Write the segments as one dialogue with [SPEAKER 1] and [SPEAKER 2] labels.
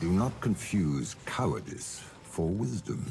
[SPEAKER 1] Do not confuse cowardice for wisdom.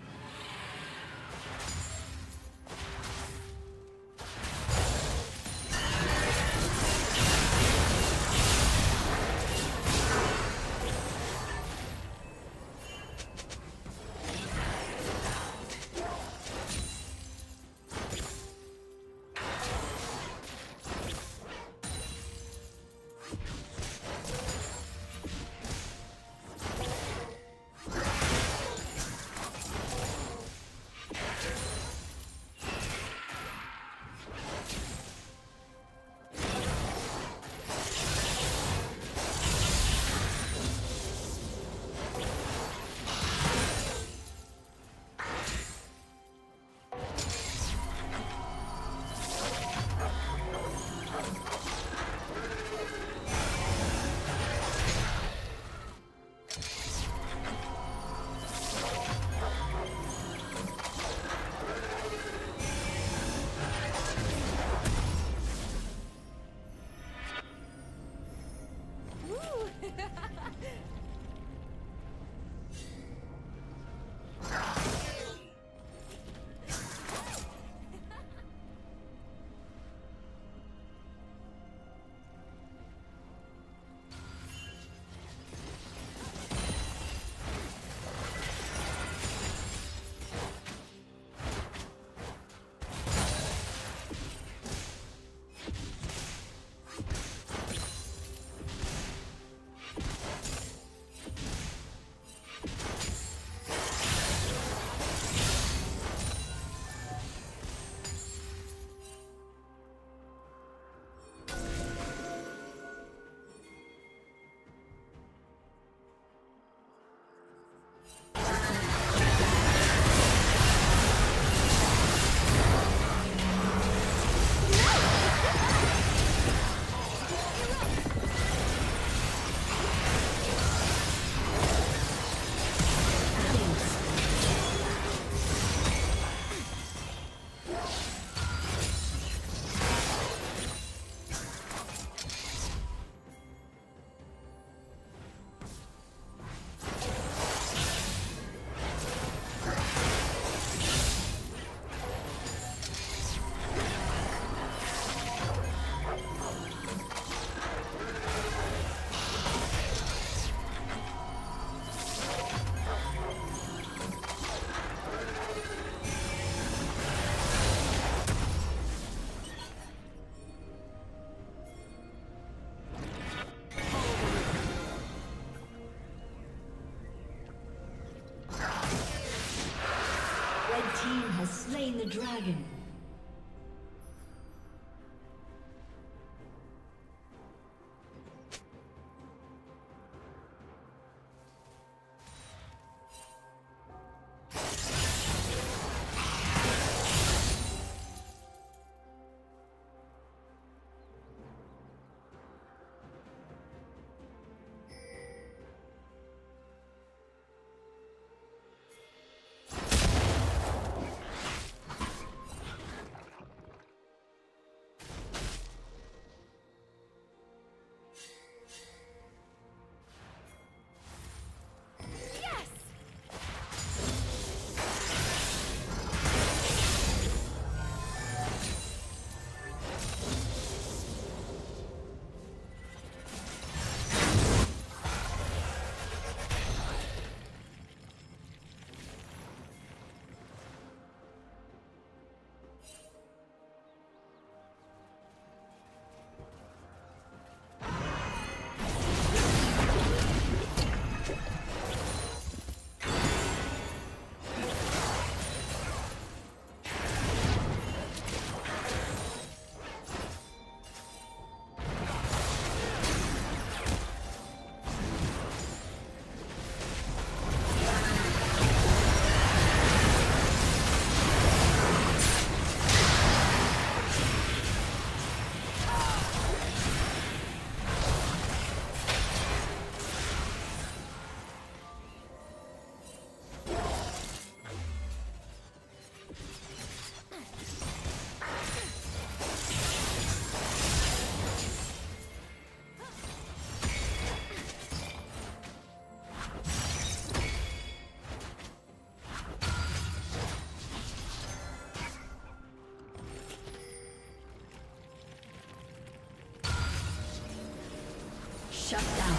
[SPEAKER 2] Shut down.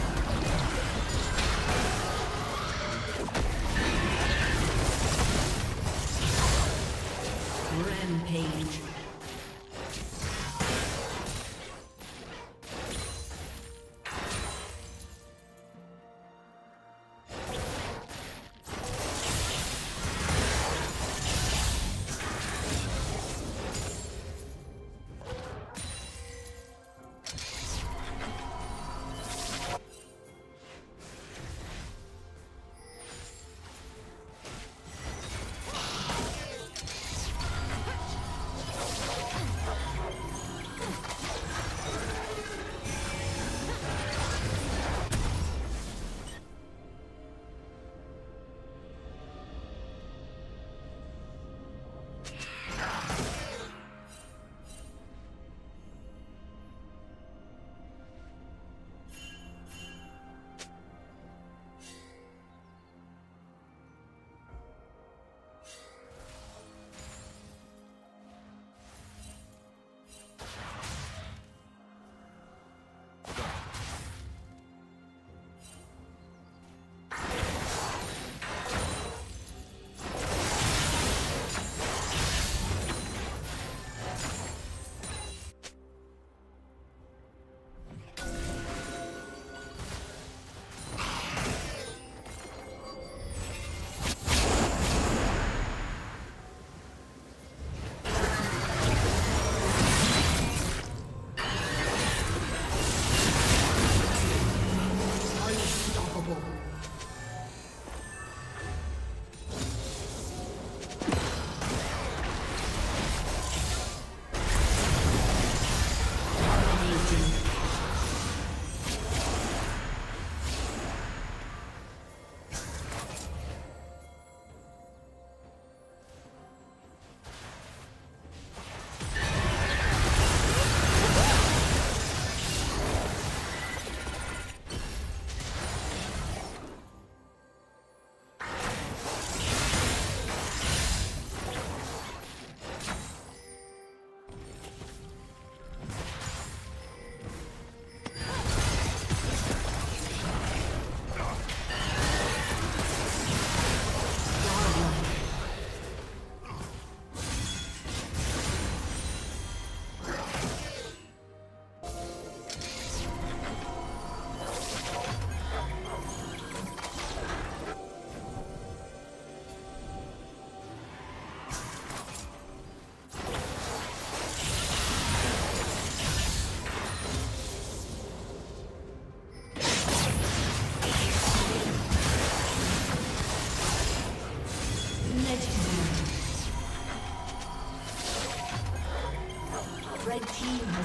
[SPEAKER 2] Rampage.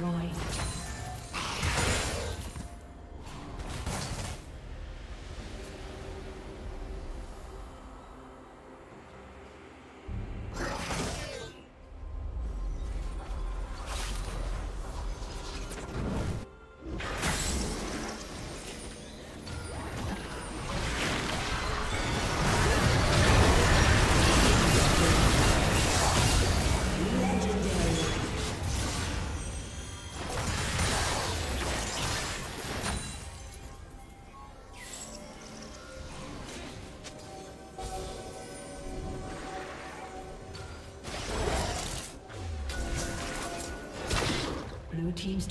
[SPEAKER 2] Destroyed.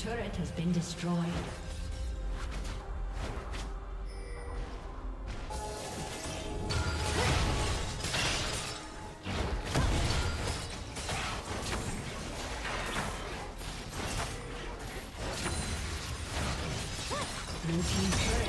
[SPEAKER 2] Turret has been destroyed. Blue Team's turret